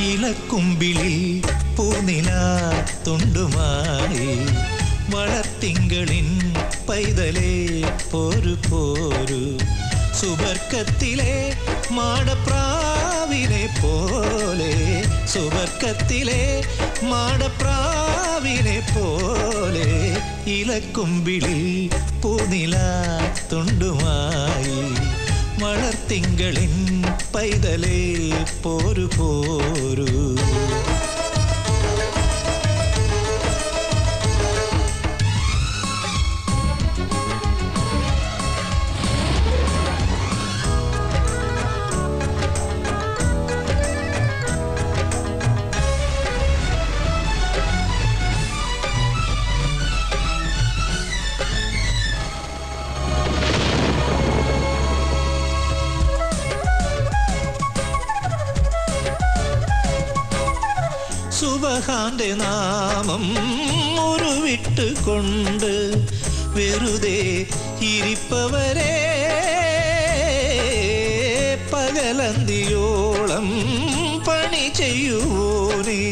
ഇലക്കുമ്പിളിൽ പൂനില തുണ്ടുമായി വളർത്തിങ്കളിൻ പൈതലേ പോരു പോരു സുബർക്കത്തിലെ മാടപ്രാവിനെ പോലെ സുബർക്കത്തിലെ മാടപ്രാവിനെ പോലെ ഇലക്കുമ്പിളിൽ പൂനില തുണ്ടുമായി വളർത്തിങ്കളിൻ പൈതലേ പോരു പോരു സുബഹാന്റെ നാമം ഉരുവിട്ടുകൊണ്ട് വെറുതെ ഇരിപ്പവരെ. പകലന്തിയോളം പണി ചെയ്യുവോനെ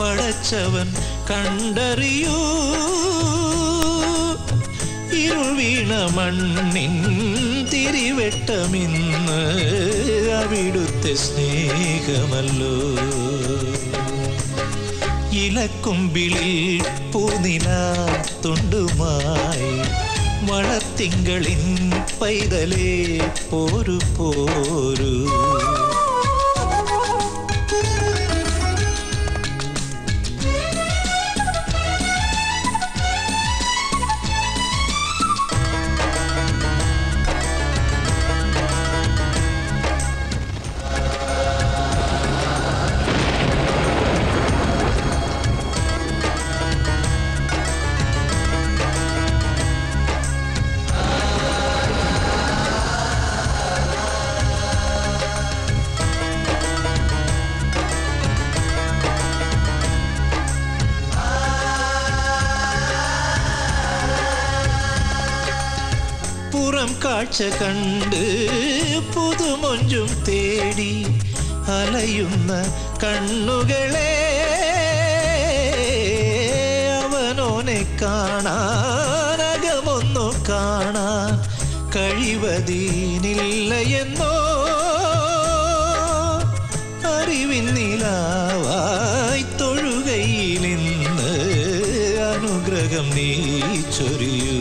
പടച്ചവൻ കണ്ടറിയൂ. ഇരുൾ വീണ മണ്ണിൻ തിരിവെട്ടമിന്ന് അവിടുത്തെ സ്നേഹമല്ലോ. ഇലക്കുമ്പിളിൽ പൂനില തുണ്ടുമായി വളത്തിങ്കളിൻ പൈതലേ പോരു പോരു കാഴ്ച കണ്ട് പുതുമൊഞ്ചും തേടി അലയുന്ന കണ്ണുകളെ അവനോനെ കാണാനകമൊന്നു കാണാൻ കഴിവതീനില്ല എന്നോ അറിവിന്നിലാവായി തൊഴുകയിൽ നിന്ന് അനുഗ്രഹം നീ ചൊരിയൂ.